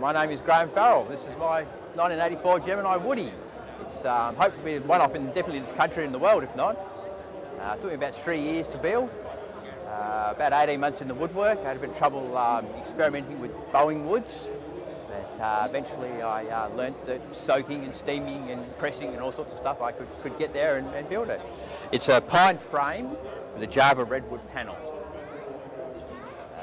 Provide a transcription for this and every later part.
My name is Graham Farrell. This is my 1984 Gemini Woody. It's um, hopefully one off in definitely this country and the world, if not. Uh, it took me about three years to build. Uh, about 18 months in the woodwork. I had a bit of trouble um, experimenting with bowing woods. But uh, eventually I uh, learned that soaking and steaming and pressing and all sorts of stuff, I could, could get there and, and build it. It's a pine frame with a Java redwood panel.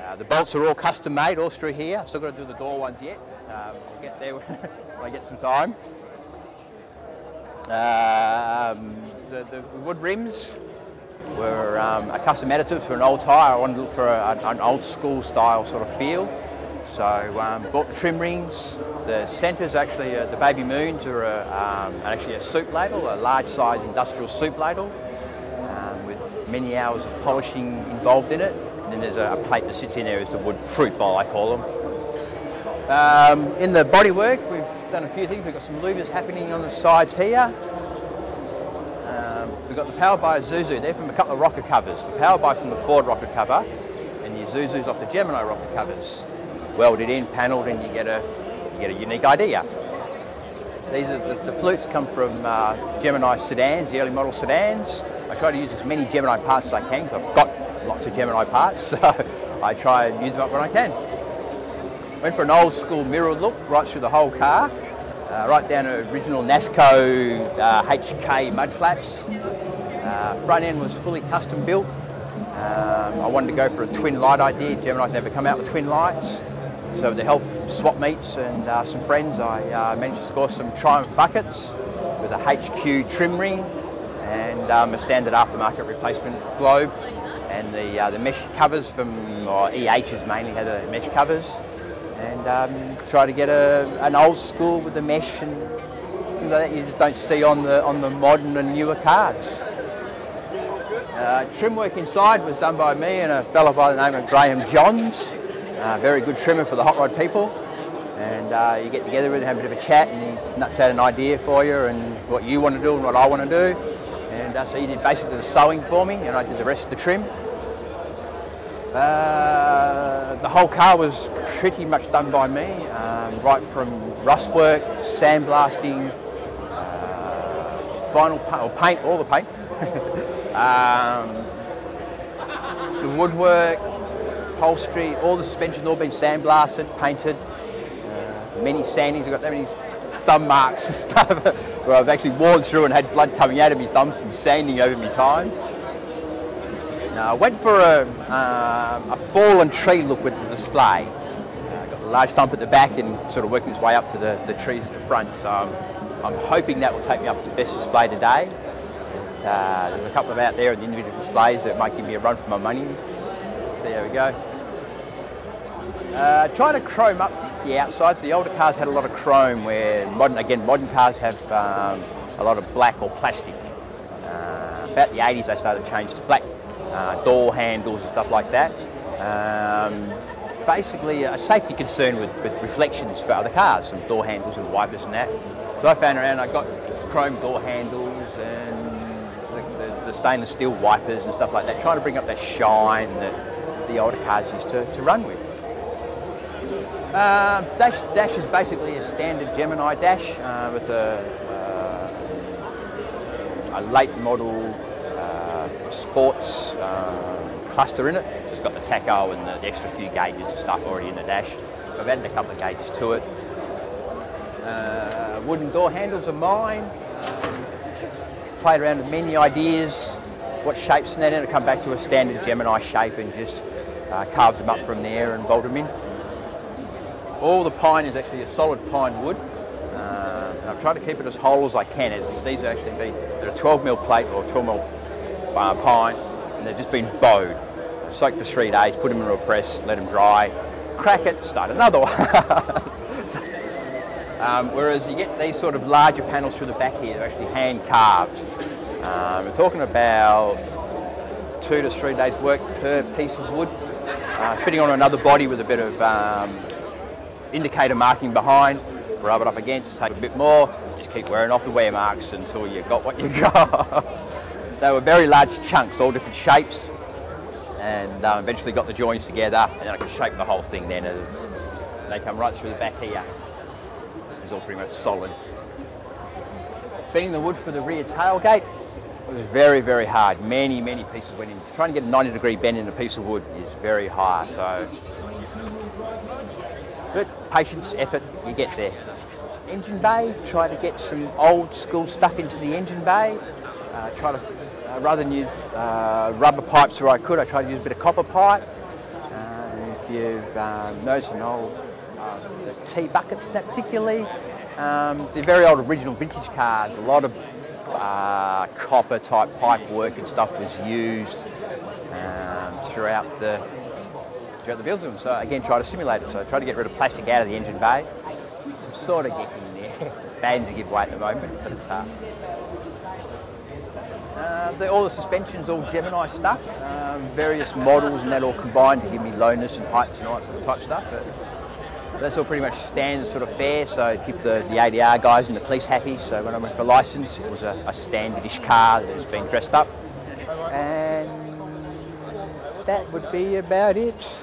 Uh, the bolts are all custom made, all through here. I've still got to do the door ones yet. Um, get there when I get some time. Um, the, the wood rims were um, a custom additive for an old tyre. I wanted to look for a, an old school style sort of feel. So um, bought the trim rings. The centres actually, uh, the baby moons are a, um, actually a soup ladle, a large size industrial soup ladle um, with many hours of polishing involved in it. And there's a, plate that sits in there as the wood fruit bowl, I call them. Um, in the bodywork, we've done a few things. We've got some louvers happening on the sides here. Um, we've got the Power by Isuzu. They're from a couple of rocker covers. The Power by from the Ford rocker cover, and the Isuzu's off the Gemini rocker covers. Welded in, panelled, and you get a you get a unique idea. These are the, the flutes come from uh, Gemini sedans, the early model sedans. I try to use as many Gemini parts as I can because I've got lots of Gemini parts, so I try and use them up when I can. Went for an old school mirror look right through the whole car, uh, right down to original NASCO uh, HK mud flaps. Uh, front end was fully custom built. Um, I wanted to go for a twin light idea. Gemini's never come out with twin lights. So with the help of swap meets and uh, some friends, I uh, managed to score some Triumph buckets with a HQ trim ring and um, a standard aftermarket replacement globe and the, uh, the mesh covers from, or EHs mainly had the mesh covers and um, try to get a, an old school with the mesh and things like that you just don't see on the, on the modern and newer cars. Uh, trim work inside was done by me and a fellow by the name of Graham Johns. Uh, very good trimmer for the hot rod people. And uh, you get together with him, have a bit of a chat, and he nuts out an idea for you and what you want to do and what I want to do. And uh, so he did basically the sewing for me, and I did the rest of the trim. Uh, the whole car was pretty much done by me, um, right from rust work, sandblasting, uh, final paint, or paint, all the paint, um, the woodwork, upholstery, all the suspension all been sandblasted, painted, uh, many sandings, I've got that many thumb marks and stuff where I've actually worn through and had blood coming out of my thumbs from sanding over my times. I went for a, um, a fallen tree look with the display. Uh, got a large stump at the back and sort of working its way up to the, the trees at the front. So I'm, I'm hoping that will take me up to the best display today. Uh, there's a couple of out there in the individual displays that might give me a run for my money. So there we go. Uh, trying to chrome up the outsides. The older cars had a lot of chrome where modern, again, modern cars have um, a lot of black or plastic. Uh, about the 80s they started to change to black uh, door handles and stuff like that. Um, basically a safety concern with, with reflections for other cars, and door handles and wipers and that. So I found around, I got chrome door handles and the, the, the stainless steel wipers and stuff like that, trying to bring up that shine that the older cars used to, to run with. Uh, dash, dash is basically a standard Gemini dash uh, with a, uh, a late model uh, sports um, cluster in it. Just got the tacho and the, extra few gauges of stuff already in the dash. I've added a couple of gauges to it. Uh, wooden door handles are mine. Um, played around with many ideas, what shapes and then I come back to a standard Gemini shape and just uh, carved them up from there and bolt them in. All the pine is actually a solid pine wood. Uh, I've tried to keep it as whole as I can. These are actually been, they're a 12 mil plate or 12 mil uh, pine, and they've just been bowed. Soaked for three days, put them into a press, let them dry, crack it, start another one. um, whereas you get these sort of larger panels through the back here, they're actually hand carved. Um, we're talking about two to three days work per piece of wood, uh, fitting on another body with a bit of um, indicator marking behind, rub it up against, take a bit more, just keep wearing off the wear marks until you've got what you got. They were very large chunks, all different shapes, and um, eventually got the joints together, and then I could shape the whole thing then. They come right through the back here. It's all pretty much solid. Bending the wood for the rear tailgate was very, very hard. Many, many pieces went in. Trying to get a 90 degree bend in a piece of wood is very hard. So, but patience, effort, you get there. Engine bay, try to get some old school stuff into the engine bay. Uh, try to, rather than use uh, rubber pipes where I could, I try to use a bit of copper pipe. Uh, if you've um, noticed an old uh, the T buckets, particularly, um, they're very old original vintage cars. A lot of uh, copper type pipe work and stuff was used um, throughout the throughout the build them. So again, try to simulate it. So try to get rid of plastic out of the engine bay. I'm sort of getting there. Fans to give way at the moment, but it's hard. Uh, the, all the suspensions, all Gemini stuff, um, various models, and that all combined to give me lowness and heights and all that sort of type stuff. But that's all pretty much standard sort of fare, so keep the, the ADR guys and the police happy. So when I went for license, it was a, a standardish car that was being dressed up, and that would be about it.